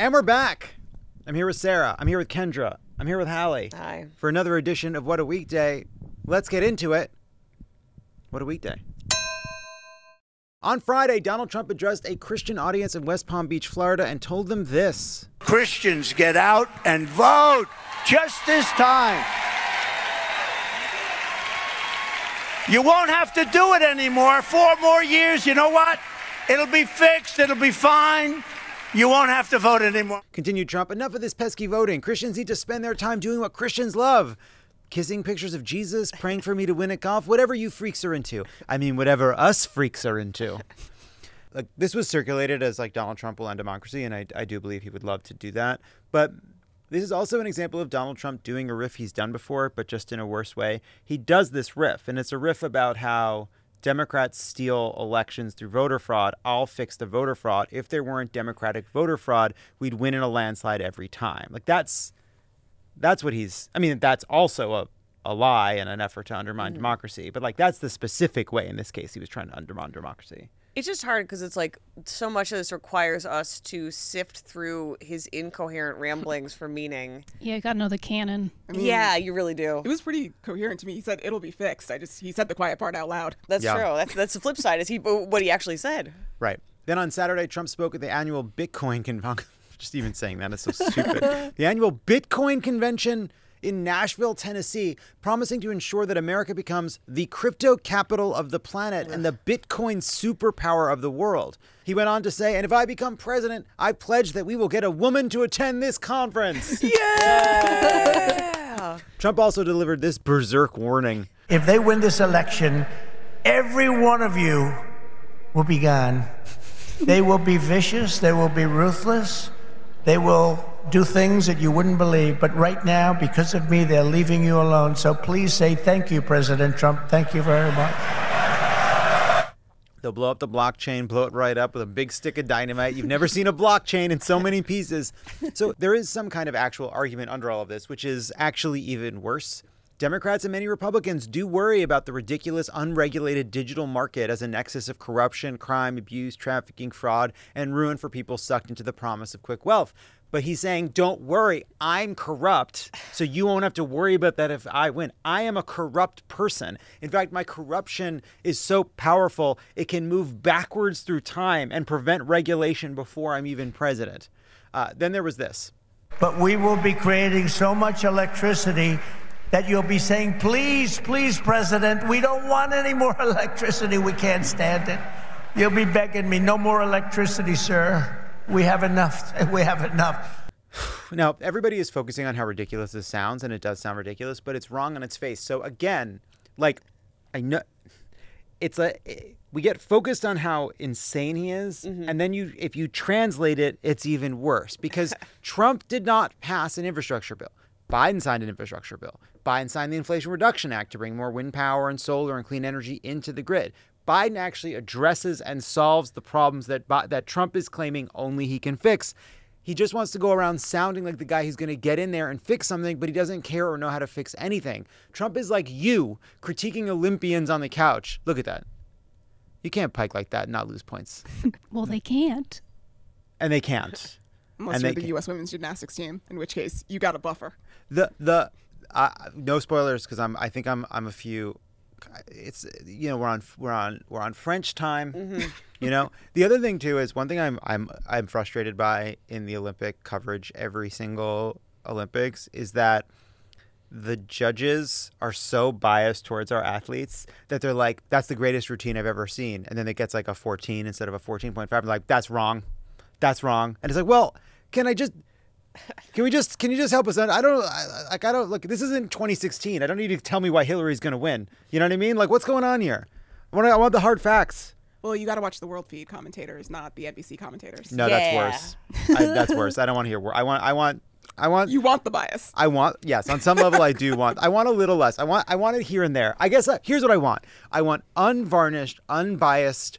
And we're back. I'm here with Sarah. I'm here with Kendra. I'm here with Hallie. Hi. For another edition of What a Weekday. Let's get into it. What a Weekday. On Friday, Donald Trump addressed a Christian audience in West Palm Beach, Florida, and told them this Christians get out and vote just this time. You won't have to do it anymore. Four more years, you know what? It'll be fixed, it'll be fine. You won't have to vote anymore. Continued Trump, enough of this pesky voting. Christians need to spend their time doing what Christians love kissing pictures of Jesus, praying for me to win at golf, whatever you freaks are into. I mean, whatever us freaks are into. Like, this was circulated as like Donald Trump will end democracy, and I, I do believe he would love to do that. But this is also an example of Donald Trump doing a riff he's done before, but just in a worse way. He does this riff, and it's a riff about how Democrats steal elections through voter fraud. I'll fix the voter fraud. If there weren't Democratic voter fraud, we'd win in a landslide every time. Like that's that's what he's I mean, that's also a, a lie and an effort to undermine Mm-hmm. democracy. But like that's the specific way in this case he was trying to undermine democracy. It's just hard because it's like so much of this requires us to sift through his incoherent ramblings for meaning. Yeah, you gotta know the canon. yeah, you really do. It was pretty coherent to me. He said it'll be fixed. I just he said the quiet part out loud. That's Yeah. true. That's that's the flip side. Is he what he actually said? Right. Then on Saturday, Trump spoke at the annual Bitcoin convention. Just even saying that is so stupid. the annual Bitcoin convention in Nashville, Tennessee, promising to ensure that America becomes the crypto capital of the planet and the Bitcoin superpower of the world. He went on to say, and if I become president, I pledge that we will get a woman to attend this conference. Yeah. Trump also delivered this berserk warning. If they win this election, every one of you will be gone. They will be vicious, they will be ruthless, they will do things that you wouldn't believe. But right now, because of me, they're leaving you alone. So please say thank you, President Trump. Thank you very much. They'll blow up the blockchain, blow it right up with a big stick of dynamite. You've never seen a blockchain in so many pieces. So there is some kind of actual argument under all of this, which is actually even worse. Democrats and many Republicans do worry about the ridiculous, unregulated digital market as a nexus of corruption, crime, abuse, trafficking, fraud, and ruin for people sucked into the promise of quick wealth. But he's saying, don't worry, I'm corrupt, so you won't have to worry about that if I win. I am a corrupt person. In fact, my corruption is so powerful, it can move backwards through time and prevent regulation before I'm even president. Uh, then there was this. But we will be creating so much electricity that you'll be saying, please, please, President, we don't want any more electricity. We can't stand it. You'll be begging me, no more electricity, sir. We have enough. We have enough. Now, everybody is focusing on how ridiculous this sounds, and it does sound ridiculous, but it's wrong on its face. So, again, like, I know it's a. We get focused on how insane he is, mm-hmm. and then you, if you translate it, it's even worse because Trump did not pass an infrastructure bill. Biden signed an infrastructure bill. Biden signed the Inflation Reduction Act to bring more wind power and solar and clean energy into the grid. Biden actually addresses and solves the problems that that Trump is claiming only he can fix. He just wants to go around sounding like the guy who's going to get in there and fix something, but he doesn't care or know how to fix anything. Trump is like you critiquing Olympians on the couch. Look at that. You can't pike like that and not lose points. Well, they can't. And they can't. Unless And you're the can- U.S. women's gymnastics team, in which case you got a buffer. the the uh, no spoilers because I'm I think I'm I'm a few. It's you know we're on we're on we're on French time. Mm-hmm. You know? The other thing too is one thing I'm I'm I'm frustrated by in the Olympic coverage every single Olympics is that the judges are so biased towards our athletes that they're like that's the greatest routine I've ever seen. And then it gets like a 14 instead of a 14.5 I'm like that's wrong. That's wrong. And it's like well can I just can we just can you just help us out? I don't I, like I don't look. This isn't 2016. I don't need you to tell me why Hillary's going to win. You know what I mean? Like what's going on here? I want I want the hard facts. Well, you got to watch the World Feed commentators, not the NBC commentators. No, Yeah. that's worse. I, that's worse. I don't want to hear. wor- I want I want I want You want the bias. I want yes, on some level I do want. I want a little less. I want I want it here and there. I guess uh, here's what I want. I want unvarnished, unbiased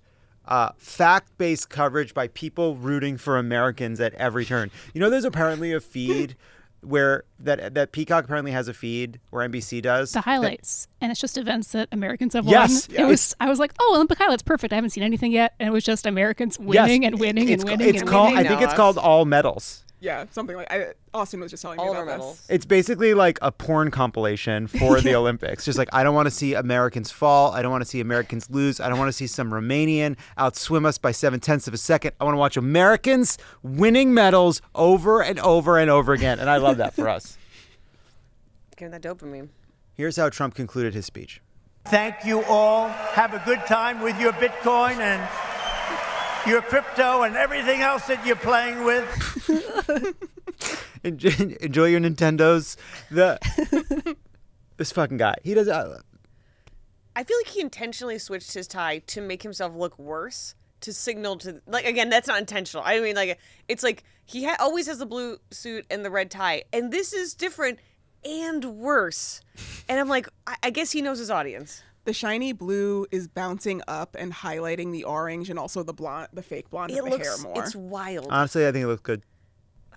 uh, fact-based coverage by people rooting for Americans at every turn. You know, there's apparently a feed where that that Peacock apparently has a feed where NBC does The that- highlights, and it's just events that Americans have Yes, won. It was. I was like, oh, Olympic highlights, perfect. I haven't seen anything yet, and it was just Americans winning and winning it's, and winning It's and called. winning. I think it's called all medals. Yeah, something like I, Austin was just telling me All of our about medals. this. It's basically like a porn compilation for the Olympics. Just like I don't want to see Americans fall. I don't want to see Americans lose. I don't want to see some Romanian outswim us by seven tenths of a second. I want to watch Americans winning medals over and over and over again. And I love that for us. Getting that dopamine. Here's how Trump concluded his speech. Thank you all. Have a good time with your Bitcoin and your crypto and everything else that you're playing with. Enjoy, enjoy your Nintendos. The this fucking guy. He does. Uh, I feel like he intentionally switched his tie to make himself look worse to signal to like again that's not intentional. I mean like it's like he ha- always has the blue suit and the red tie and this is different and worse. And I'm like I, I guess he knows his audience. The shiny blue is bouncing up and highlighting the orange and also the blonde, the fake blonde It of the hair looks more. it's wild. honestly, I think it looks good.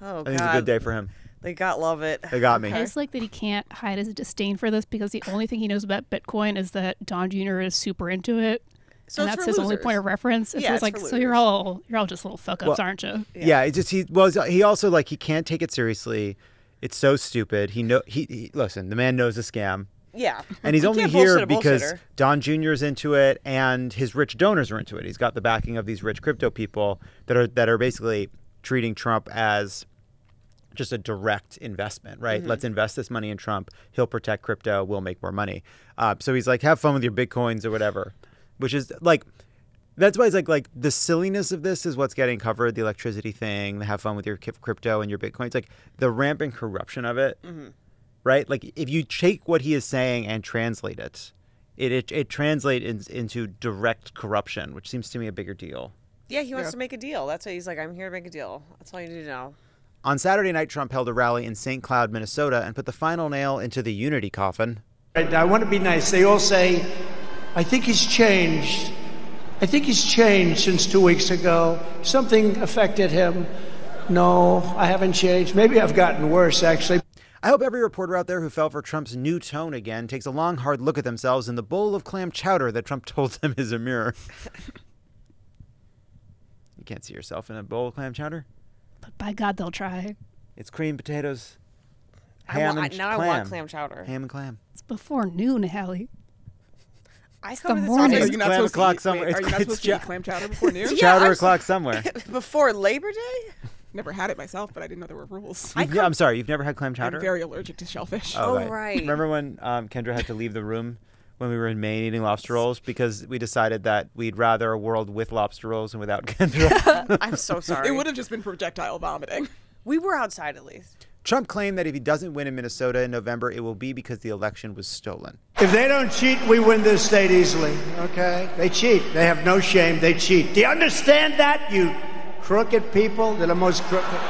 oh I think god. it's a good day for him. They got love it. They got me. I just like that he can't hide his disdain for this because the only thing he knows about Bitcoin is that Don Jr. is super into it. So and that's for his only point of reference. And Yeah, so it's it's like, for so you're all you're all just little fuck ups, Well- aren't you? Yeah. it's just he well he also like he can't take it seriously. It's so stupid. He know he, he listen. The man knows a scam, Yeah. and he's only here because Don Jr. is into it, and his rich donors are into it. He's got the backing of these rich crypto people that are that are basically treating Trump as just a direct investment, right? Mm-hmm. Let's invest this money in Trump. He'll protect crypto. We'll make more money. Uh, so he's like, have fun with your bitcoins or whatever, which is like, that's why it's like like the silliness of this is what's getting covered. The electricity thing, the have fun with your crypto and your bitcoins, like the rampant corruption of it, right? Like if you take what he is saying and translate it, it it, it translates in, into direct corruption, which seems to me a bigger deal. Yeah, he wants Yeah. to make a deal. That's why he's like, I'm here to make a deal. That's all you need to know. On Saturday night, Trump held a rally in St. Cloud, Minnesota, and put the final nail into the unity coffin. Right, I want to be nice. They all say, I think he's changed. I think he's changed since two weeks ago. Something affected him. No, I haven't changed. Maybe I've gotten worse, actually. I hope every reporter out there who fell for Trump's new tone again takes a long, hard look at themselves in the bowl of clam chowder that Trump told them is a mirror. you can't see yourself in a bowl of clam chowder. But by God, they'll try. It's cream, potatoes, I ham want, and now clam. I want clam chowder. Ham and clam. It's before noon, Hallie. I the cover this morning. all Are you not clam supposed o'clock to eat, somewhere. Wait, are you not supposed to eat clam chowder before noon? Yeah, chowder I'm o'clock somewhere. Before Labor Day? Never had it myself, but I didn't know there were rules. You've- yeah, I'm sorry, you've never had clam chowder? I'm very allergic to shellfish. Oh, right. Remember when um, Kendra had to leave the room when we were in Maine eating lobster rolls because we decided that we'd rather a world with lobster rolls and without Kendra? I'm so sorry. It would have just been projectile vomiting. We were outside at least. Trump claimed that if he doesn't win in Minnesota in November, it will be because the election was stolen. If they don't cheat, we win this state easily, okay? They cheat. They have no shame. They cheat. Do you understand that, you crooked people? They're the most crooked.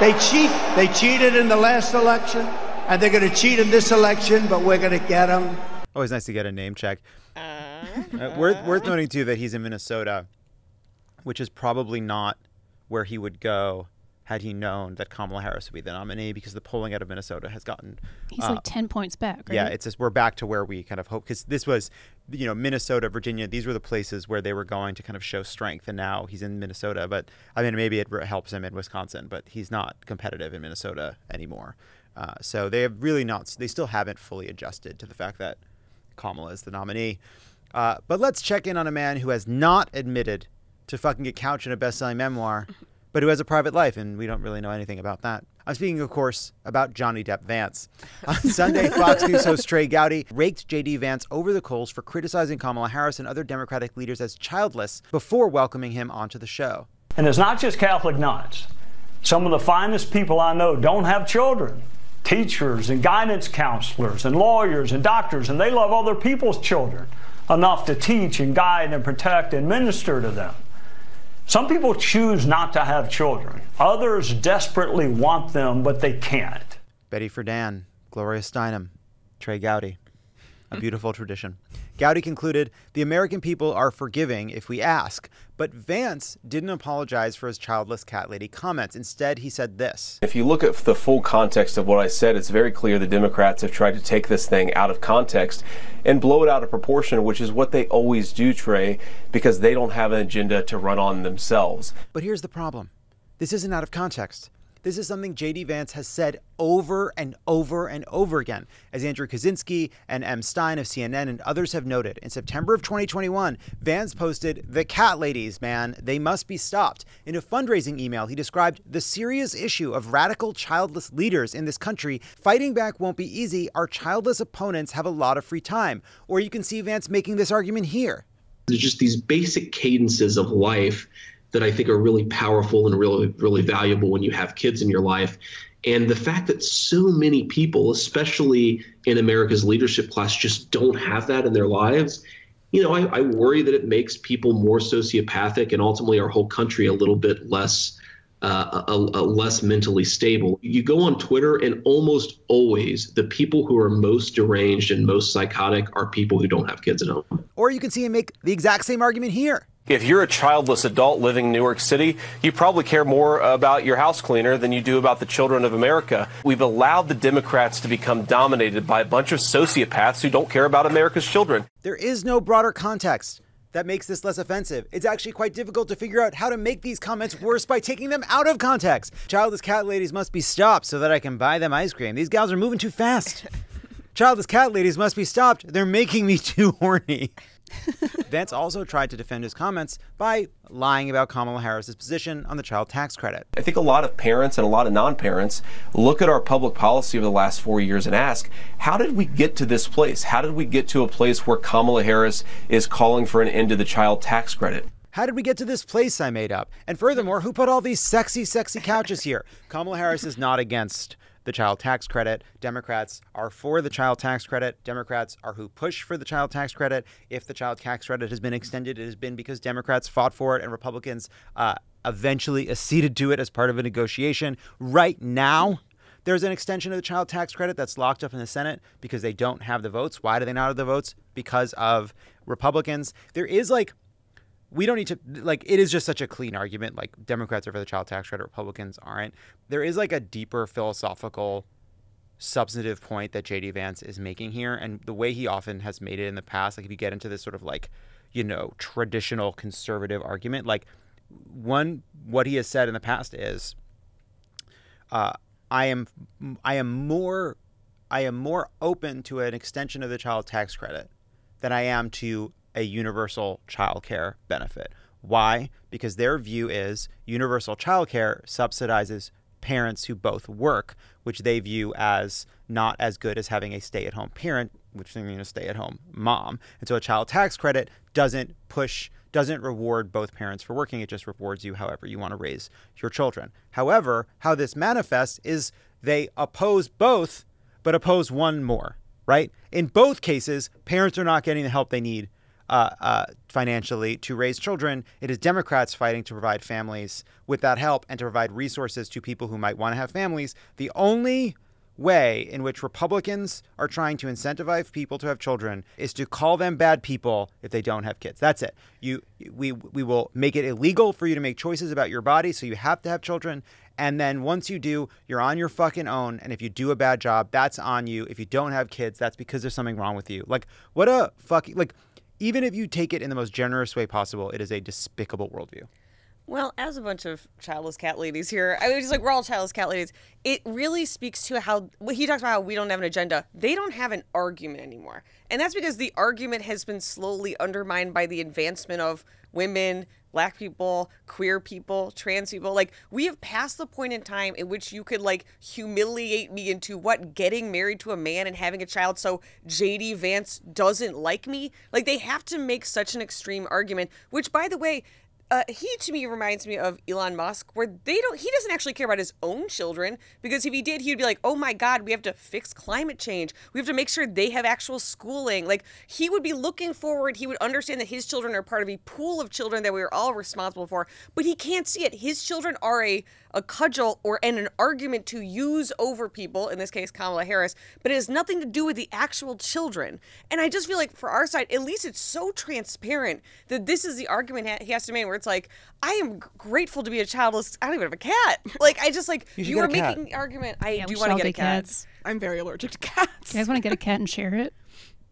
They cheat. They cheated in the last election, and they're going to cheat in this election, but we're going to get them. Always nice to get a name check. Uh, worth, worth noting, too, that he's in Minnesota, which is probably not where he would go had he known that Kamala Harris would be the nominee because the polling out of Minnesota has gotten. He's uh, like 10 points back, right? Yeah, it's just we're back to where we kind of hope because this was, you know, Minnesota, Virginia. These were the places where they were going to kind of show strength, and now he's in Minnesota. But I mean, maybe it helps him in Wisconsin, but he's not competitive in Minnesota anymore. Uh, so they have really not. They still haven't fully adjusted to the fact that Kamala is the nominee. Uh, but let's check in on a man who has not admitted to fucking a couch in a best-selling memoir, but who has a private life, and we don't really know anything about that. I'm speaking, of course, about Johnny Depp Vance. On Sunday, Fox News host Trey Gowdy raked J.D. Vance over the coals for criticizing Kamala Harris and other Democratic leaders as childless before welcoming him onto the show. And it's not just Catholic nuns. Some of the finest people I know don't have children. Teachers and guidance counselors and lawyers and doctors, and they love other people's children enough to teach and guide and protect and minister to them. Some people choose not to have children. Others desperately want them, but they can't. Betty Friedan, Gloria Steinem, Trey Gowdy. A mm. beautiful tradition. Gowdy concluded The American people are forgiving if we ask. But Vance didn't apologize for his childless cat lady comments. Instead, he said this If you look at the full context of what I said, it's very clear the Democrats have tried to take this thing out of context and blow it out of proportion, which is what they always do, Trey, because they don't have an agenda to run on themselves. But here's the problem this isn't out of context. This is something JD Vance has said over and over and over again. As Andrew Kaczynski and Em Steck of CNN and others have noted, in September of 2021, Vance posted, The cat ladies, man, they must be stopped. In a fundraising email, he described the serious issue of radical childless leaders in this country. Fighting back won't be easy. Our childless opponents have a lot of free time. Or you can see Vance making this argument here. There's just these basic cadences of life that I think are really powerful and really, really valuable when you have kids in your life. And the fact that so many people, especially in America's leadership class, just don't have that in their lives, you know, I, I worry that it makes people more sociopathic and ultimately our whole country a little bit less. Uh, a, a less mentally stable. You go on Twitter, and almost always the people who are most deranged and most psychotic are people who don't have kids at home. Or you can see him make the exact same argument here. If you're a childless adult living in New York City, you probably care more about your house cleaner than you do about the children of America. We've allowed the Democrats to become dominated by a bunch of sociopaths who don't care about America's children. There is no broader context that makes this less offensive. It's actually quite difficult to figure out how to make these comments worse by taking them out of context. Childless cat ladies must be stopped so that I can buy them ice cream. These gals are moving too fast. Childless cat ladies must be stopped. They're making me too horny. Vance also tried to defend his comments by lying about Kamala Harris's position on the child tax credit. I think a lot of parents and a lot of non parents look at our public policy over the last four years and ask, how did we get to this place? How did we get to a place where Kamala Harris is calling for an end to the child tax credit? How did we get to this place I made up? And furthermore, who put all these sexy, sexy couches here? Kamala Harris is not against the child tax credit. Democrats are for the child tax credit. Democrats are who push for the child tax credit. If the child tax credit has been extended, it has been because Democrats fought for it and Republicans uh, eventually acceded to it as part of a negotiation. Right now, there's an extension of the child tax credit that's locked up in the Senate because they don't have the votes. Why do they not have the votes? Because of Republicans. There is like we don't need to like it is just such a clean argument like democrats are for the child tax credit republicans aren't. There is like a deeper philosophical substantive point that jd vance is making here and the way he often has made it in the past like if you get into this sort of like you know traditional conservative argument like one what he has said in the past is uh, i am i am more i am more open to an extension of the child tax credit than i am to a universal child care benefit. Why? Because their view is universal child care subsidizes parents who both work, which they view as not as good as having a stay at home parent, which they mean a stay at home mom. And so a child tax credit doesn't push, doesn't reward both parents for working. It just rewards you however you want to raise your children. However, how this manifests is they oppose both, but oppose one more, right? In both cases, parents are not getting the help they need uh, uh, financially to raise children. It is Democrats fighting to provide families with that help and to provide resources to people who might want to have families. The only way in which Republicans are trying to incentivize people to have children is to call them bad people if they don't have kids. That's it. You we we will make it illegal for you to make choices about your body so you have to have children and then once you do, you're on your fucking own and if you do a bad job, that's on you. If you don't have kids, that's because there's something wrong with you. Like what a fucking like even if you take it in the most generous way possible, it is a despicable worldview. Well, as a bunch of childless cat ladies here, I was just like, we're all childless cat ladies. It really speaks to how he talks about how we don't have an agenda. They don't have an argument anymore. And that's because the argument has been slowly undermined by the advancement of women, black people, queer people, trans people. Like we have passed the point in time in which you could like humiliate me into what getting married to a man and having a child so JD Vance doesn't like me. Like they have to make such an extreme argument, which by the way, uh, he to me reminds me of Elon Musk, where they don't. He doesn't actually care about his own children because if he did, he'd be like, "Oh my God, we have to fix climate change. We have to make sure they have actual schooling." Like he would be looking forward. He would understand that his children are part of a pool of children that we are all responsible for, but he can't see it. His children are a a cudgel or and an argument to use over people. In this case, Kamala Harris, but it has nothing to do with the actual children. And I just feel like for our side, at least it's so transparent that this is the argument he has to make. Where it's like, I am grateful to be a childless. I don't even have a cat. Like I just like You you, should are get a cat. making the argument. I Yeah, do want to all get a cat. cats. I'm very allergic to cats. You guys want to get a cat and share it?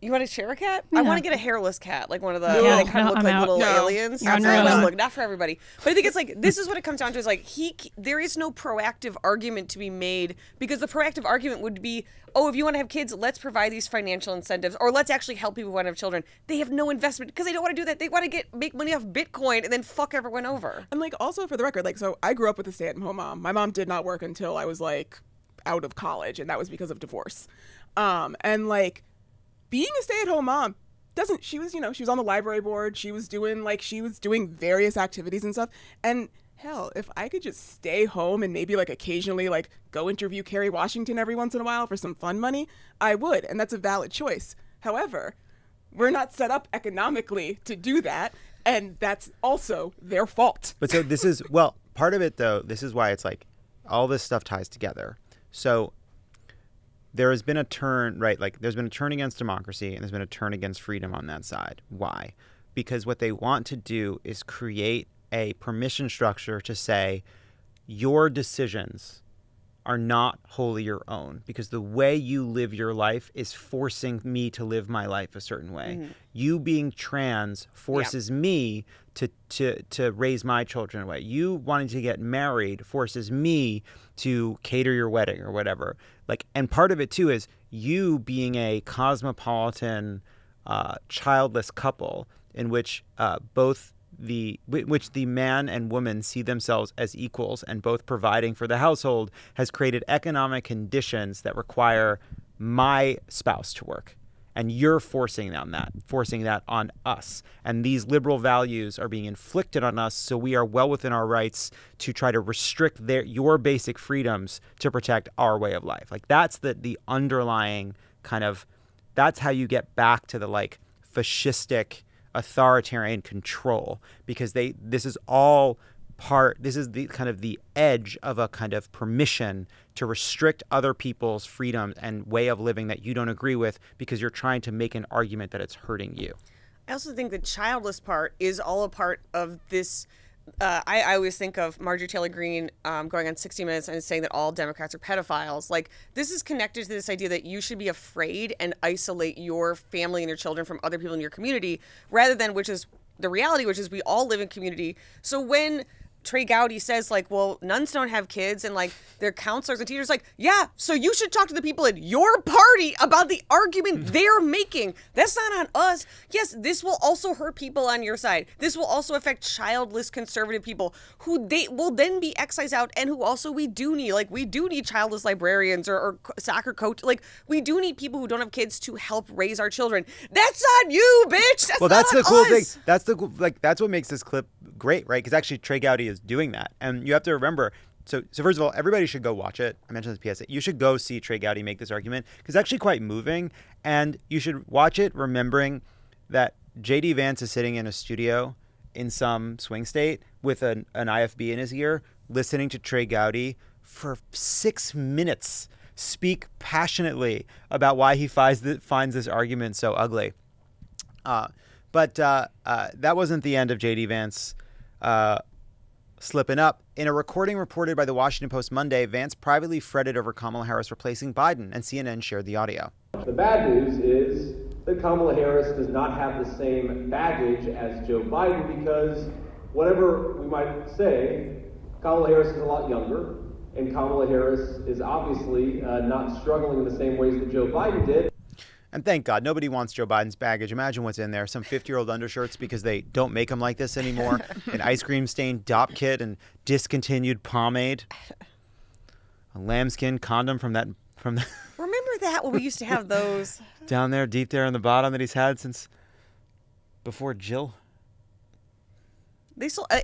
You want to share a cat? I want to get a hairless cat, like one of the No. they kind No, of look I'm like out. little No. aliens. You're on That's your not- look, not for everybody. But I think it's like this is what it comes down to: is like he, there is no proactive argument to be made because the proactive argument would be, oh, if you want to have kids, let's provide these financial incentives, or let's actually help people who want to have children. They have no investment because they don't want to do that. They want to get make money off Bitcoin and then fuck everyone over. And like also for the record, like so I grew up with a stay-at-home mom. My mom did not work until I was like out of college, and that was because of divorce. Um, and like being a stay-at-home mom doesn't she was you know she was on the library board she was doing like she was doing various activities and stuff and hell if i could just stay home and maybe like occasionally like go interview kerry washington every once in a while for some fun money i would and that's a valid choice however we're not set up economically to do that and that's also their fault But so this is well, part of it though. This is why it's like all this stuff ties together. So there has been a turn, right? Like there's been a turn against democracy and there's been a turn against freedom on that side. Why? Because what they want to do is create a permission structure to say your decisions are not wholly your own because the way you live your life is forcing me to live my life a certain way. You being trans forces me to, to to raise my children away. You wanting to get married forces me to cater your wedding or whatever. Like and part of it too is you being a cosmopolitan uh, childless couple in which uh, both the which the man and woman see themselves as equals and both providing for the household has created economic conditions that require my spouse to work. And you're forcing on that forcing that on us. And these liberal values are being inflicted on us so we are well within our rights to try to restrict their your basic freedoms to protect our way of life. Like that's the the underlying kind of that's how you get back to the like fascistic authoritarian control because they this is all part this is the kind of the edge of a kind of permission to restrict other people's freedoms and way of living that you don't agree with because you're trying to make an argument that it's hurting you I also think the childless part is all a part of this. Uh, I, I always think of Marjorie Taylor Greene um, going on 60 Minutes and saying that all Democrats are pedophiles. Like, this is connected to this idea that you should be afraid and isolate your family and your children from other people in your community, rather than, which is the reality, which is we all live in community. So when Trey Gowdy says like, well, nuns don't have kids, and like their counselors and teachers like, yeah, so you should talk to the people at your party about the argument they're making. That's not on us. Yes, this will also hurt people on your side. This will also affect childless conservative people who they will then be excised out, and who also we do need like we do need childless librarians or, or soccer coach. Like we do need people who don't have kids to help raise our children. That's on you, bitch. That's well that's the cool us. thing that's the cool- like that's what makes this clip great right? Because actually trey gowdy is doing that. And you have to remember so so first of all everybody should go watch it. I mentioned this psa you should go see trey gowdy make this argument because it's actually quite moving. And you should watch it remembering that jd vance is sitting in a studio in some swing state with an, an ifb in his ear listening to trey gowdy for six minutes speak passionately about why he finds, th- finds this argument so ugly. Uh, but uh, uh, that wasn't the end of JD Vance uh, slipping up. In a recording reported by the Washington Post Monday, Vance privately fretted over Kamala Harris replacing Biden, and CNN shared the audio. The bad news is that Kamala Harris does not have the same baggage as Joe Biden because whatever we might say, Kamala Harris is a lot younger, and Kamala Harris is obviously uh, not struggling in the same ways that Joe Biden did. And thank God, nobody wants Joe Biden's baggage. Imagine what's in there some 50 year old undershirts because they don't make them like this anymore, an ice cream stained dopp kit and discontinued pomade, a lambskin condom from that. From the Remember that when we used to have those? down there, deep there in the bottom that he's had since before Jill. They still uh,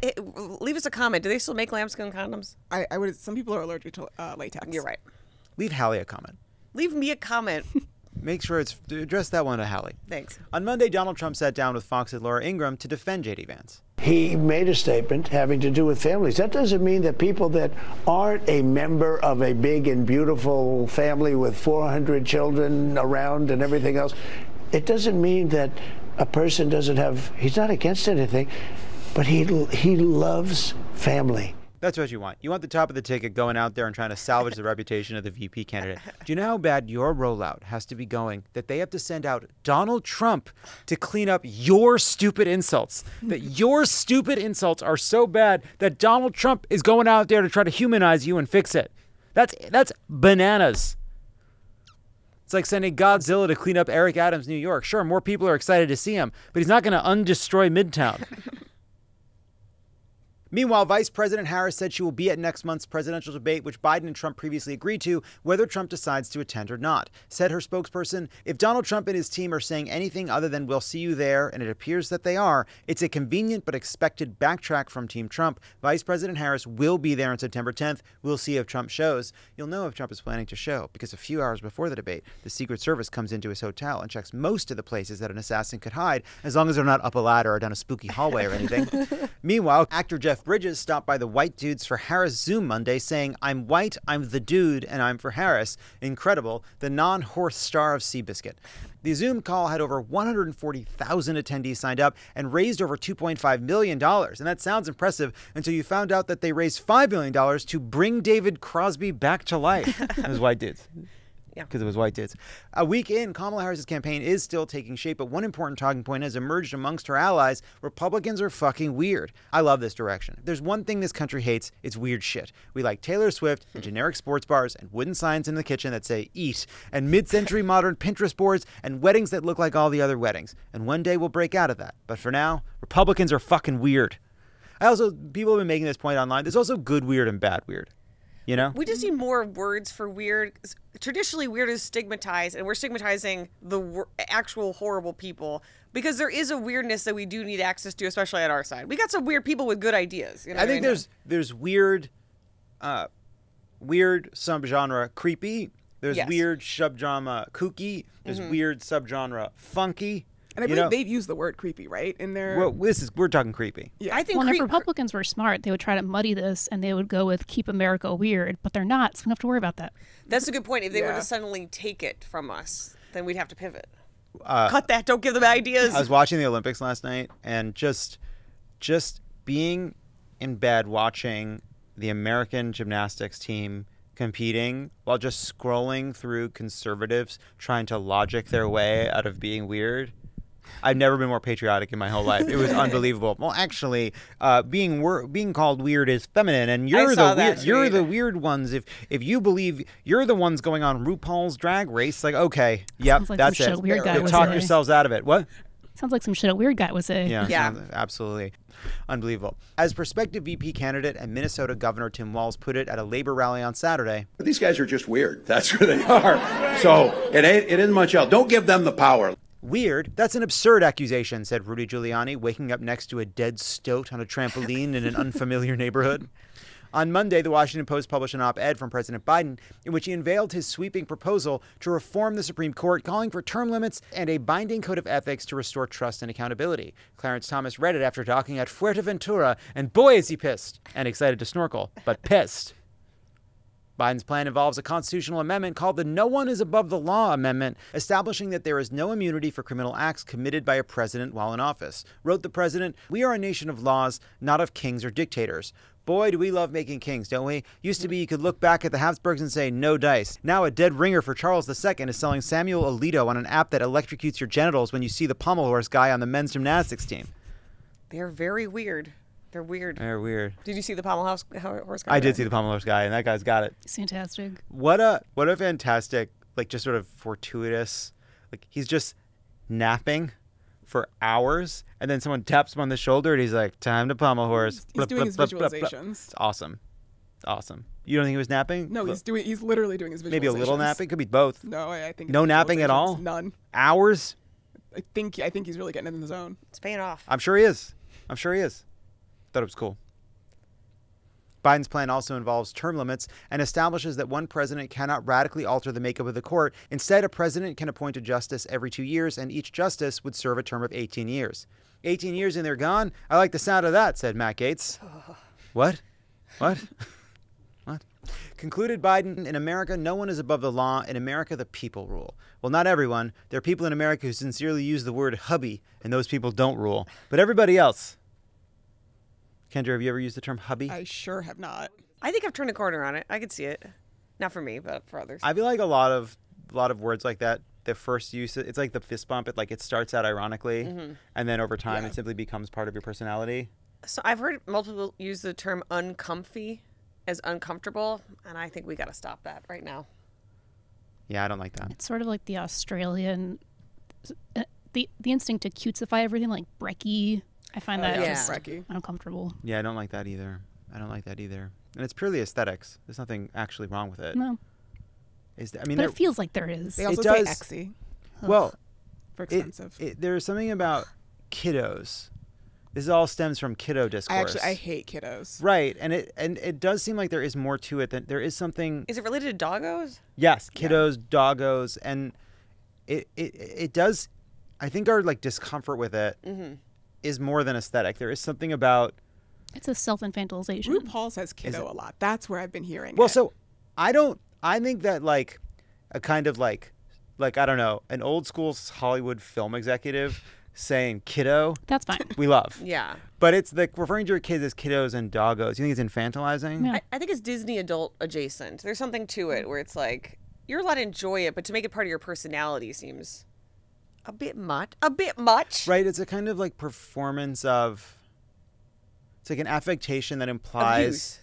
leave us a comment. Do they still make lambskin condoms? I, I would. Some people are allergic to uh, latex. You're right. Leave Hallie a comment. Leave me a comment. Make sure it's address that one to Hallie. Thanks. On Monday, Donald Trump sat down with Fox's Laura Ingraham to defend JD Vance. He made a statement having to do with families. That doesn't mean that people that aren't a member of a big and beautiful family with 400 children around and everything else, it doesn't mean that a person doesn't have, he's not against anything, but he, he loves family. That's what you want. You want the top of the ticket going out there and trying to salvage the reputation of the VP candidate. Do you know how bad your rollout has to be going that they have to send out Donald Trump to clean up your stupid insults? That your stupid insults are so bad that Donald Trump is going out there to try to humanize you and fix it. That's that's bananas. It's like sending Godzilla to clean up Eric Adams' New York. Sure, more people are excited to see him, but he's not going to undestroy Midtown. Meanwhile, Vice President Harris said she will be at next month's presidential debate, which Biden and Trump previously agreed to, whether Trump decides to attend or not. Said her spokesperson, If Donald Trump and his team are saying anything other than we'll see you there, and it appears that they are, it's a convenient but expected backtrack from Team Trump. Vice President Harris will be there on September 10th. We'll see if Trump shows. You'll know if Trump is planning to show, because a few hours before the debate, the Secret Service comes into his hotel and checks most of the places that an assassin could hide, as long as they're not up a ladder or down a spooky hallway or anything. Meanwhile, actor Jeff Bridges stopped by the White Dudes for Harris Zoom Monday saying, I'm white, I'm the dude, and I'm for Harris. Incredible. The non horse star of Seabiscuit. The Zoom call had over 140,000 attendees signed up and raised over $2.5 million. And that sounds impressive until you found out that they raised $5 million to bring David Crosby back to life. Those white dudes. Yeah. Because it was white dudes. A week in, Kamala Harris's campaign is still taking shape, but one important talking point has emerged amongst her allies. Republicans are fucking weird. I love this direction. If there's one thing this country hates, it's weird shit. We like Taylor Swift and hmm. generic sports bars and wooden signs in the kitchen that say eat and mid-century modern Pinterest boards and weddings that look like all the other weddings. And one day we'll break out of that. But for now, Republicans are fucking weird. I also people have been making this point online. There's also good weird and bad weird. You know? We just need more words for weird. Traditionally, weird is stigmatized, and we're stigmatizing the wor- actual horrible people because there is a weirdness that we do need access to, especially at our side. We got some weird people with good ideas. You know I think mean? there's there's weird, uh, weird subgenre creepy. There's Yes. weird subgenre kooky. There's Mhm. weird subgenre funky. And I you believe know? they've used the word creepy, right? In their Well, this is we're talking creepy. Yeah. I think well, and if Republicans were smart, they would try to muddy this and they would go with "Keep America Weird," but they're not, so we don't have to worry about that. that's a good point. If they were to suddenly take it from us, then we'd have to pivot. Uh, Cut that. Don't give them ideas. I was watching the Olympics last night and just just being in bed watching the American gymnastics team competing while just scrolling through conservatives trying to logic their way out of being weird. I've never been more patriotic in my whole life. It was unbelievable. Well, actually, uh, being wor- being called weird is feminine, and you're the saw weird, you're the weird ones. If if you believe you're the ones going on RuPaul's Drag Race, like okay, yep, Sounds like that's some it. shit a weird guy You talk say. yourselves out of it. What? Sounds like some shit a weird guy was say. Yeah, Yeah. sounds- absolutely. Unbelievable. As prospective VP candidate and Minnesota Governor Tim Walz put it at a labor rally on Saturday, These guys are just weird. That's who they are. So it ain't it isn't much else. Don't give them the power. Weird? That's an absurd accusation, said Rudy Giuliani, waking up next to a dead stoat on a trampoline in an unfamiliar neighborhood. On Monday, the Washington Post published an op ed from President Biden in which he unveiled his sweeping proposal to reform the Supreme Court, calling for term limits and a binding code of ethics to restore trust and accountability. Clarence Thomas read it after docking at Fuerteventura, and boy, is he pissed and excited to snorkel, but pissed. Biden's plan involves a constitutional amendment called the No One is Above the Law Amendment, establishing that there is no immunity for criminal acts committed by a president while in office. Wrote the president, We are a nation of laws, not of kings or dictators. Boy, do we love making kings, don't we? Used to be you could look back at the Habsburgs and say, no dice. Now a dead ringer for Charles II is selling Samuel Alito on an app that electrocutes your genitals when you see the pommel horse guy on the men's gymnastics team. They're very weird. They're weird. They're weird. Did you see the pommel house horse guy? I did see the pommel horse guy, and that guy's got it. It's fantastic. What a what a fantastic like just sort of fortuitous like he's just napping for hours and then someone taps him on the shoulder and he's like time to pommel horse. He's Blip, doing blip, his blip, blip, blip. visualizations. It's awesome. It's awesome. You don't think he was napping? No, he's doing. He's literally doing his visualizations. maybe a little napping. Could be both. No, I, I think No napping at all? None. Hours. I think. I think he's really getting in the zone. It's paying off. I'm sure he is. I'm sure he is. Thought it was cool. Biden's plan also involves term limits and establishes that one president cannot radically alter the makeup of the court. Instead, a president can appoint a justice every two years, and each justice would serve a term of 18 years. 18 years and they're gone? I like the sound of that, said Matt Gaetz. What? What? what? Concluded Biden, in America, no one is above the law. In America, the people rule. Well, not everyone. There are people in America who sincerely use the word hubby, and those people don't rule. But everybody else, Kendra, have you ever used the term hubby? I sure have not. I think I've turned a corner on it. I could see it. Not for me, but for others. I feel like a lot of a lot of words like that. The first use, it's like the fist bump. It like it starts out ironically, Mhm. and then over time Yeah. it simply becomes part of your personality. So I've heard multiple use the term uncomfy as uncomfortable, and I think we got to stop that right now. Yeah, I don't like that. It's sort of like the Australian, uh, the the instinct to cutesify everything, like brekkie. I find Oh, that yeah. just Brekkie. uncomfortable. Yeah, I don't like that either. I don't like that either. And it's purely aesthetics. There's nothing actually wrong with it. No, Is th- I mean, but there, it feels like there is. They also It say does- exy well, for expensive. it, there's something about kiddos. This all stems from kiddo discourse. I actually I hate kiddos. Right, and it and it does seem like there is more to it than there is something. Is it related to doggos? Yes, kiddos, doggos, and it it it does. I think our like discomfort with it mm-hmm. Is more than aesthetic. There is something about It's a self infantilization. RuPaul says kiddo a lot. That's where I've been hearing. well, it. so I don't. I think that like a kind of like like I don't know an old school Hollywood film executive saying kiddo That's fine. we love, Yeah. but it's like referring to your kids as kiddos and doggos. You think it's infantilizing? Yeah. I, I think it's Disney adult adjacent. There's something to it where it's like you're allowed to enjoy it, but to make it part of your personality seems a bit much. A bit much. Right. It's a kind of like performance of. It's like an affectation that implies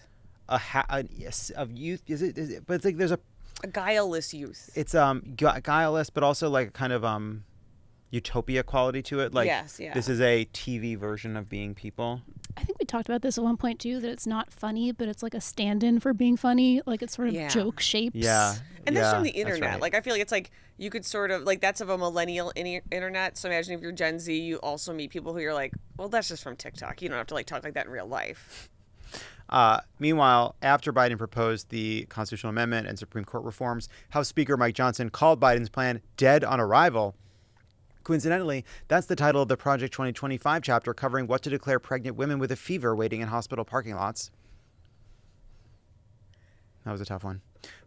a, ha- a yes of youth. Is it, is it? But it's like there's a. A guileless youth. It's um gu- guileless, but also like a kind of um utopia quality to it. Like Yes, yeah. this is a TV version of being people. I think we talked about this at one point too. That it's not funny, but it's like a stand-in for being funny. Like it's sort of Yeah. joke shapes. Yeah. And that's yeah, from the internet. right. Like I feel like it's like you could sort of like that's of a millennial in- internet. So imagine if you're Gen Z, you also meet people who you're like, well, that's just from TikTok. You don't have to like talk like that in real life. Uh, meanwhile, after Biden proposed the constitutional amendment and Supreme Court reforms, House Speaker Mike Johnson called Biden's plan dead on arrival. Coincidentally, that's the title of the Project 2025 chapter covering what to declare pregnant women with a fever waiting in hospital parking lots. That was a tough one.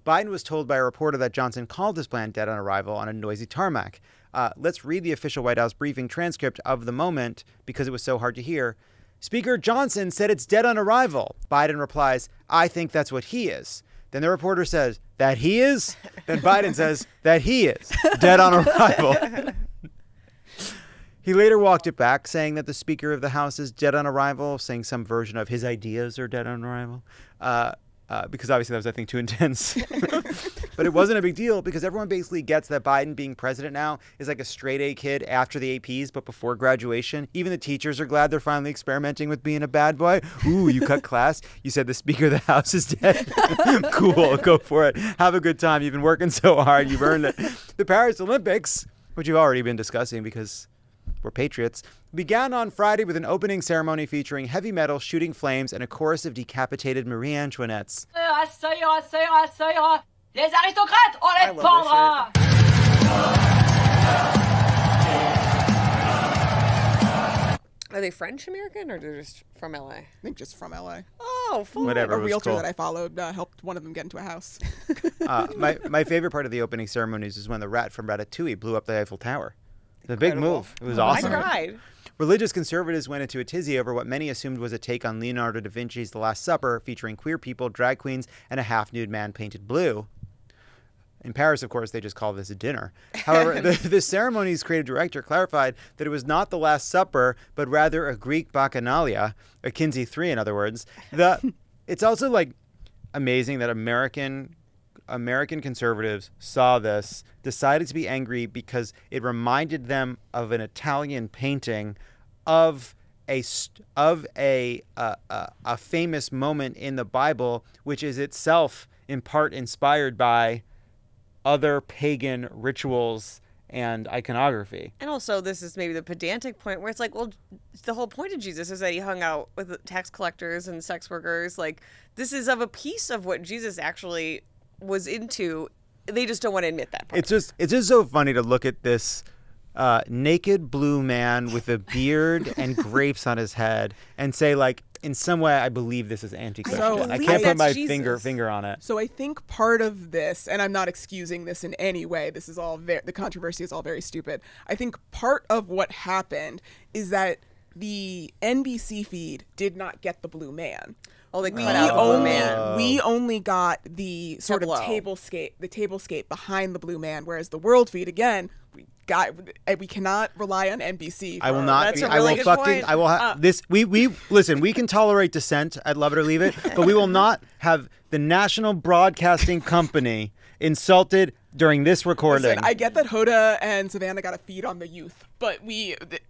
Biden was told by a reporter that Johnson called his plan dead on arrival on a noisy tarmac. Uh, let's read the official White House briefing transcript of the moment because it was so hard to hear. Speaker Johnson said it's dead on arrival. Biden replies, I think that's what he is. Then the reporter says, That he is? Then Biden says, That he is. Dead on arrival. He later walked it back, saying that the Speaker of the House is dead on arrival, saying some version of his ideas are dead on arrival. Uh, uh, because obviously that was, I think, too intense. but it wasn't a big deal because everyone basically gets that Biden being president now is like a straight A kid after the APs, but before graduation. Even the teachers are glad they're finally experimenting with being a bad boy. Ooh, you cut class. You said the Speaker of the House is dead. cool, go for it. Have a good time. You've been working so hard. You've earned it. The Paris Olympics, which you've already been discussing because we're patriots, began on Friday with an opening ceremony featuring heavy metal, shooting flames, and a chorus of decapitated Marie Antoinettes. Asseyez, asseyez, asseyez. Les aristocrates, on les love pendra. Are they French American or they're just from LA? I think just from LA. Oh, fun. Whatever. A realtor cool. that I followed uh, helped one of them get into a house. Uh, my, my favorite part of the opening ceremonies is when the rat from Ratatouille blew up the Eiffel Tower. A big move. It was I awesome. cried. Religious conservatives went into a tizzy over what many assumed was a take on Leonardo da Vinci's The Last Supper, featuring queer people, drag queens, and a half nude man painted blue. In Paris, of course, they just call this a dinner. However, the, the ceremony's creative director clarified that it was not the Last Supper, but rather a Greek bacchanalia, a Kinsey 3, in other words. The, it's also like amazing that American American conservatives saw this, decided to be angry because it reminded them of an Italian painting of a of a uh, uh, a famous moment in the Bible, which is itself in part inspired by other pagan rituals and iconography. And also, this is maybe the pedantic point where it's like, well, the whole point of Jesus is that he hung out with tax collectors and sex workers. Like, this is of a piece of what Jesus actually was into. They just don't want to admit that part. It's just it's just so funny to look at this uh, naked blue man with a beard and grapes on his head and say like in some way I believe this is anti-Christian. So I can't put my Jesus. finger finger on it. So I think part of this, and I'm not excusing this in any way. This is all very, the controversy is all very stupid. I think part of what happened is that the NBC feed did not get the blue man. Oh, they we out the blue only, man. We only got the sort Tableau. of tablescape, the tablescape behind the blue man, whereas the world feed again, we got, we cannot rely on NBC. I will not. That's be, a I really will good fucking. point. I will have Uh, this. We we listen. We can tolerate dissent. I'd love it or leave it, but we will not have the National Broadcasting Company insulted during this recording. Listen, I get that Hoda and Savannah got a feed on the youth, but we, th- th-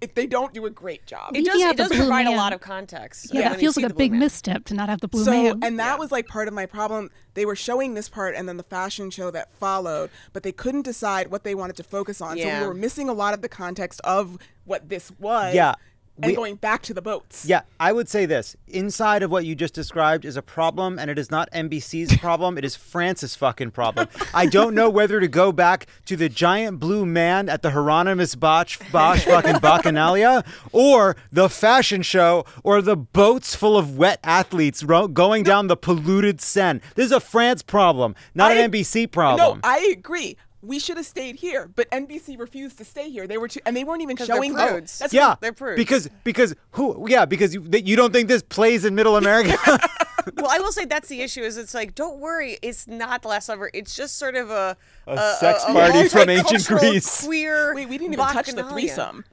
if they don't do a great job. It does. Yeah, it does blue provide a lot of context. Yeah, when it feels like a big man. misstep to not have the blue so, man. and that was like part of my problem. They were showing this part and then the fashion show that followed, but they couldn't decide what they wanted to focus on. So we were missing a lot of the context of what this was. Yeah, And we- going back to the boats. Yeah, I would say this. Inside of what you just described is a problem, and it is not NBC's problem. It is France's fucking problem. I don't know whether to go back to the giant blue man at the Hieronymus Bosch, Bosch fucking Bacchanalia, or the fashion show, or the boats full of wet athletes going down the polluted Seine. This is a France problem, not I- an NBC problem. No, I agree. We should have stayed here, but NBC refused to stay here. They were too, and they weren't even 'Cause they're showing prudes. That's yeah, they're prudes. because because who? Yeah, because you, you don't think this plays in Middle America. well, I will say that's the issue. Is it's like, don't worry, it's not the last supper. It's just sort of a A sex party from ancient Greece. Queer. Wait, we didn't even touch the bacchanalia. threesome.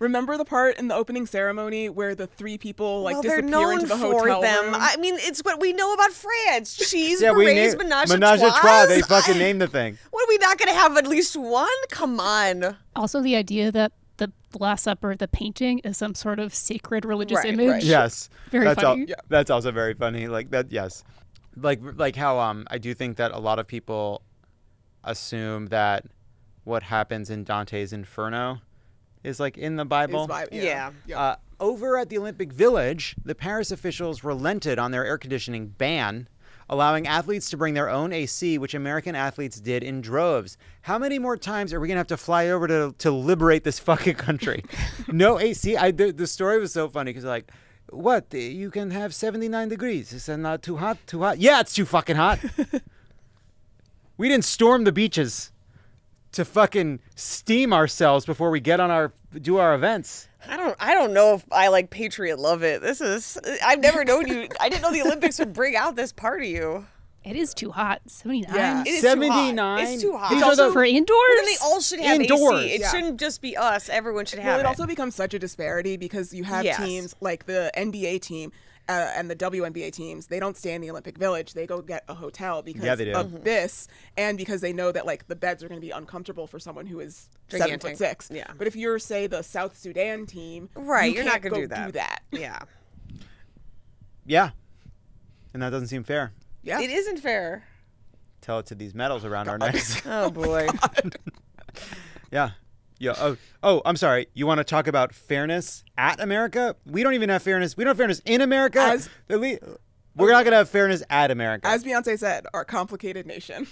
Remember the part in the opening ceremony where the three people like well, disappear known into the for hotel them. room? I mean, it's what we know about France. Cheese, yeah, we berets, named menage, Menage a a trois. They fucking named the thing. What are we not going to have at least one? Come on. also, the idea that the Last Supper, the painting, is some sort of sacred religious Right, image. right. Yes, Very that's funny. Al- That's also very funny. Like that. Yes, like like how um I do think that a lot of people assume that what happens in Dante's Inferno is like in the Bible. Is Bi- Yeah. yeah. Uh, over at the Olympic Village, the Paris officials relented on their air conditioning ban, allowing athletes to bring their own AC, which American athletes did in droves. How many more times are we gonna have to fly over to to liberate this fucking country? no AC. I the, the story was so funny because like. What? You can have 79 degrees. Is that not too hot? Too hot? Yeah, it's too fucking hot. we didn't storm the beaches to fucking steam ourselves before we get on our do our events. I don't. I don't know if I like Patriot love it. This is. I've never known you. I didn't know the Olympics would bring out this part of you. It is too hot. 79. Yeah. It is too hot. 79? It's too hot. These It's are also- the- For indoors? But then they all should have Indoors. AC. It Yeah. shouldn't just be us. Everyone should well, have it it. also becomes such a disparity because you have Yes. teams like the NBA team uh, and the WNBA teams. They don't stay in the Olympic Village. They go get a hotel because Yeah, of Mm-hmm. this, and because they know that like the beds are going to be uncomfortable for someone who is seven foot six. Yeah. But if you're say the South Sudan team, Right, you you're not can't gonna do that. Do that. yeah. Yeah. And that doesn't seem fair. Yeah. It isn't fair. Tell it to these medals around our necks. Oh boy. yeah. Yeah. Oh, oh, I'm sorry. You want to talk about fairness at America? We don't even have fairness. We don't have fairness in America. As- we're not going to have fairness at America. As Beyonce said, our complicated nation.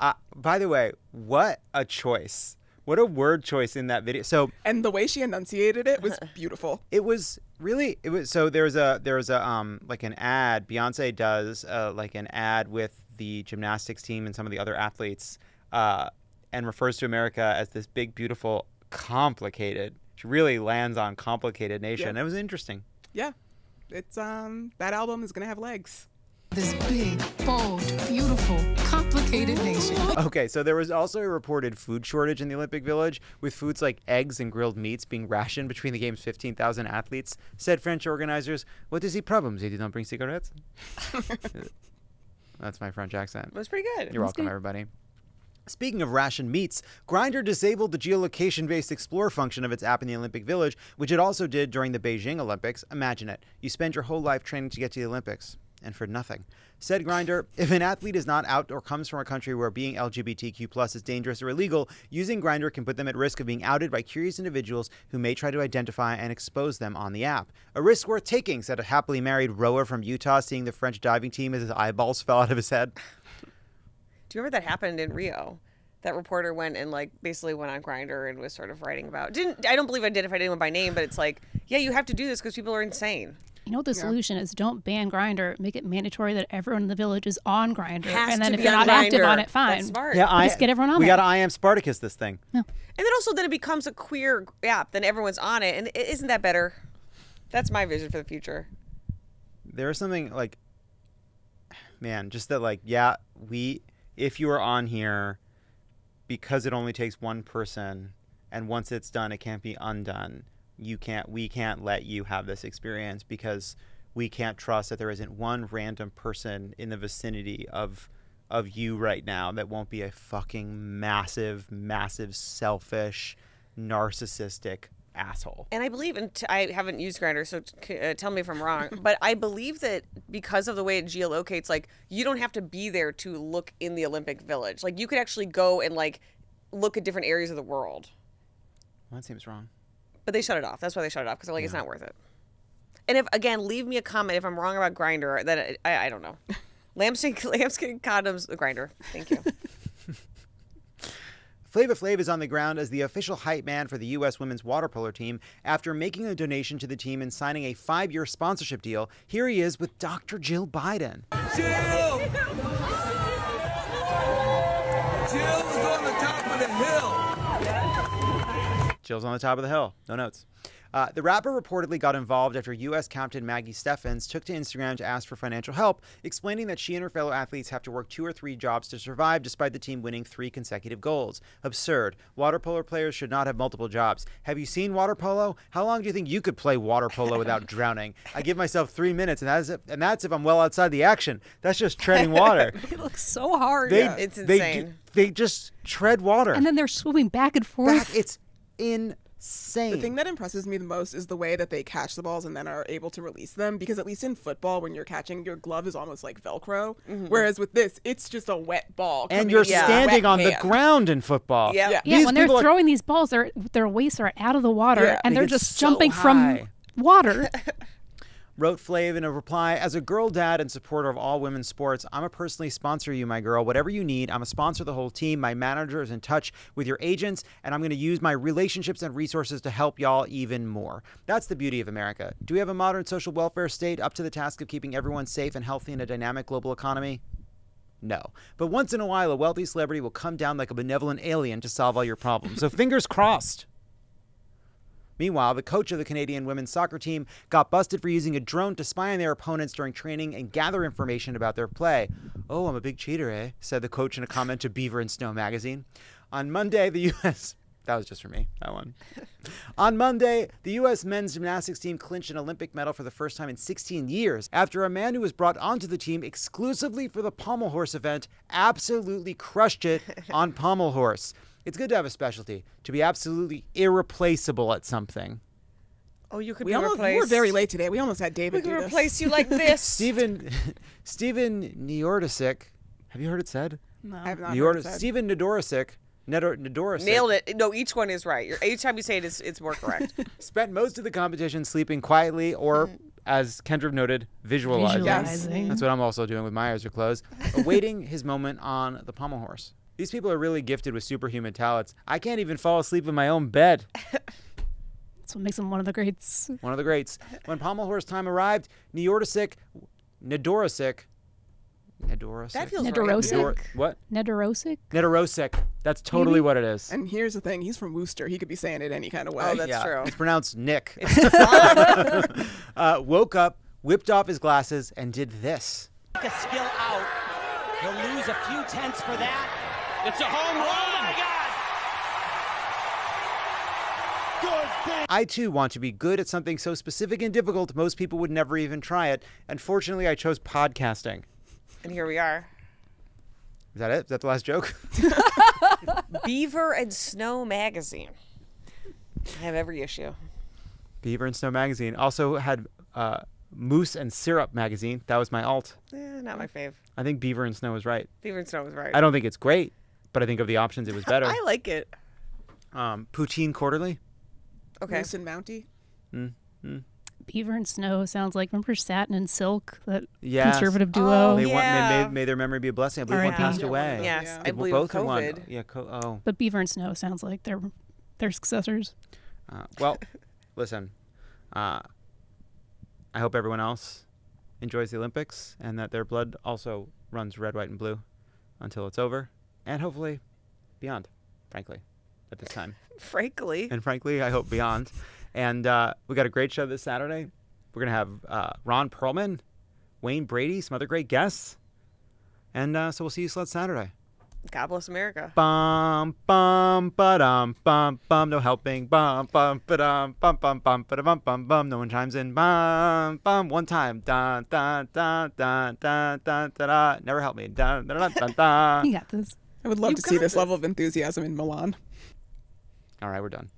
uh, by the way, what a choice. What a word choice in that video. So And the way she enunciated it was beautiful. it was really it was so there was a there was a um like an ad beyonce does uh, like an ad with the gymnastics team and some of the other athletes uh and refers to america as this big beautiful complicated she really lands on complicated nation Yeah. it was interesting Yeah. It's um that album is gonna have legs. This big, bold, beautiful, complicated nation. okay so there was also a reported food shortage in the olympic village with foods like eggs and grilled meats being rationed between the game's 15000 athletes said french organizers what is the problem they did not bring cigarettes that's my french accent It was pretty good. You're welcome, everybody. Speaking of ration meats, Grindr disabled the geolocation based explore function of its app in the Olympic Village, which it also did during the Beijing Olympics. Imagine it. You spend your whole life training to get to the Olympics, and for nothing. Said Grindr, if an athlete is not out or comes from a country where being LGBTQ plus is dangerous or illegal, using Grindr can put them at risk of being outed by curious individuals who may try to identify and expose them on the app. A risk worth taking, said a happily married rower from Utah, seeing the French diving team as his eyeballs fell out of his head. Do you remember that happened in Rio? That reporter went and like basically went on Grindr and was sort of writing about. Didn't I don't believe I identified anyone by name, but it's like, yeah, you have to do this because people are insane. You know what the Yeah. solution is? Don't ban Grindr. Make it mandatory that everyone in the village is on Grindr, Has and then to if be you're on not active on it, fine. That's smart. Yeah, I just get everyone on We got to I am Spartacus this thing. And then also then it becomes a queer app, then everyone's on it, and isn't that better? That's my vision for the future. there is something like man just that like yeah we if you are on here because it only takes one person and once it's done it can't be undone. You can't we can't let you have this experience because we can't trust that there isn't one random person in the vicinity of of you right now that won't be a fucking massive massive selfish narcissistic asshole And I believe, and t- I haven't used Grindr, so t- uh, tell me if I'm wrong. but I believe that because of the way it geolocates, like you don't have to be there to look in the Olympic Village. Like you could actually go and like look at different areas of the world. well, that seems wrong But they shut it off. That's why they shut it off because they're like it's not worth it. And if again, leave me a comment if I'm wrong about Grindr. That I, I don't know. Lambskin, lambskin condoms, the Grindr. Thank you. Flava Flav is on the ground as the official hype man for the U.S. women's water polo team after making a donation to the team and signing a five year sponsorship deal. Here he is with Dr. Jill Biden. Jill! Jill is on the top of the hill. Jill's on the top of the hill. No notes. Uh, the rapper reportedly got involved after U.S. Captain Maggie Steffens took to Instagram to ask for financial help, explaining that she and her fellow athletes have to work two or three jobs to survive despite the team winning three consecutive goals. Absurd. Water polo players should not have multiple jobs. Have you seen water polo? How long do you think you could play water polo without drowning? I give myself three minutes, and that's if, and that's if I'm well outside the action. That's just treading water. it looks so hard. They, It's they do- insane. They, just tread water. and then they're swimming back and forth. Back- it's insane. The thing that impresses me the most is the way that they catch the balls and then are able to release them. Because at least in football, when you're catching, your glove is almost like Velcro. Mm-hmm. Whereas with this, it's just a wet ball. and you're into standing wet on the ground in football. Yeah. Yeah. yeah, These when they're people are- throwing these balls, their their waists are out of the water, Yeah, and they they're just so jumping high. from water. Wrote Flav in a reply, as a girl dad and supporter of all women's sports, I'm a personally sponsor you, my girl. Whatever you need, I'm a sponsor the whole team. My manager is in touch with your agents, and I'm going to use my relationships and resources to help y'all even more. That's the beauty of America. Do we have a modern social welfare state up to the task of keeping everyone safe and healthy in a dynamic global economy? No. But once in a while, a wealthy celebrity will come down like a benevolent alien to solve all your problems. So fingers crossed. Meanwhile, the coach of the Canadian women's soccer team got busted for using a drone to spy on their opponents during training and gather information about their play. Oh, I'm a big cheater, eh? said the coach in a comment to Beaver and Snow magazine. On Monday, the U.S. That was just for me, that one. On Monday, the U.S. men's gymnastics team clinched an Olympic medal for the first time in 16 years after a man who was brought onto the team exclusively for the pommel horse event absolutely crushed it on pommel horse. It's good to have a specialty, to be absolutely irreplaceable at something. Oh, you could We be almost we replaced. were very late today. We almost had We David could do this. replace you like this. Stephen Stephen Niordisic. Have you heard it said? No. I have not heard it said. Stephen Nidorisic. Nedor- Nidorisic Nailed it. No, each one is right. You're, each time you say it, it's, it's more correct. spent most of the competition sleeping quietly or, mm-hmm. as Kendra noted, visualizing. Visualizing. That's what I'm also doing with my eyes are closed, awaiting his moment on the pommel horse. These people are really gifted with superhuman talents. I can't even fall asleep in my own bed. That's what makes them one of the greats. One of the greats. When pommel horse time arrived, Niordisic, Nidorisic, Nidorisic. That feels right. Nedorosic? Nidor- what? Nedorosic? Nidorosic. That's totally what it is. And here's the thing: he's from Worcester. He could be saying it any kind of way. Oh, that's yeah, true. It's pronounced Nick. uh, woke up, whipped off his glasses, and did this. a skill out. He'll lose a few tenths for that. It's a home run. Oh my God. Good thing. I too want to be good at something so specific and difficult most people would never even try it. Unfortunately, I chose podcasting. And here we are. Is that it? Is that the last joke? Beaver and Snow magazine. I have every issue. Beaver and Snow magazine also had uh, Moose and Syrup magazine. That was my alt. Eh, not my fave. I think Beaver and Snow was right. Beaver and Snow was right. I don't think it's great, but I think of the options, it was better. I like it. um, Poutine Quarterly. Okay. Moose and Mountie. Beaver and Snow sounds like remember Satin and Silk, that Yes. conservative duo. Oh, May, one, may, yeah. may, may their memory be a blessing. I believe one R.I.P. passed Yeah, away. Yes, yeah. I believe both in one. Yeah. Co- oh. But Beaver and Snow sounds like they're their successors. Uh, well, listen. Uh, I hope everyone else enjoys the Olympics and that their blood also runs red, white, and blue until it's over, and hopefully beyond. Frankly, at this time. Frankly. and frankly, I hope beyond. And uh, we got a great show this Saturday. We're gonna have uh, Ron Perlman, Wayne Brady, some other great guests, and uh, so we'll see you sled Saturday. God bless America. Bum bum ba dum bum bum no helping bum bum ba dum bum bum bum ba bum bum bum no one chimes in bum bum one time dun dun dun dun dun dun da da never help me dun dun dun dun dun. You got this. I would love You to see this this. level of enthusiasm in Milan. All right, we're done.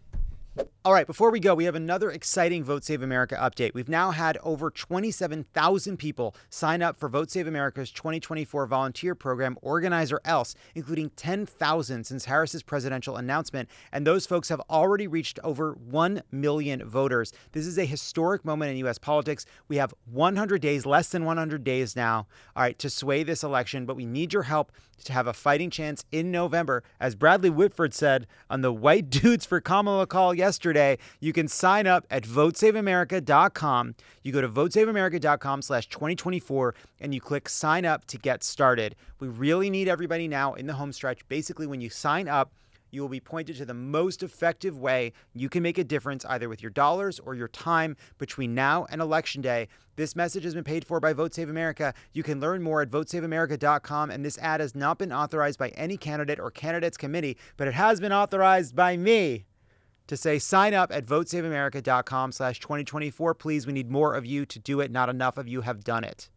All right, before we go, we have another exciting Vote Save America update. We've now had over 27,000 people sign up for Vote Save America's 2024 volunteer program, Organize or Else, including 10,000 since Harris's presidential announcement. And those folks have already reached over 1 million voters. This is a historic moment in U.S. politics. We have 100 days, less than 100 days now, all right, to sway this election, but we need your help to have a fighting chance in November. As Bradley Whitford said on the White Dudes for Kamala call yesterday, you can sign up at votesaveamerica.com. You go to votesaveamerica.com slash 2024 and you click sign up to get started. We really need everybody now in the home stretch. Basically, when you sign up, you will be pointed to the most effective way you can make a difference either with your dollars or your time between now and election day. This message has been paid for by Vote Save America. You can learn more at votesaveamerica.com and this ad has not been authorized by any candidate or candidates committee, but it has been authorized by me to say sign up at votesaveamerica.com slash 2024. Please, we need more of you to do it. Not enough of you have done it.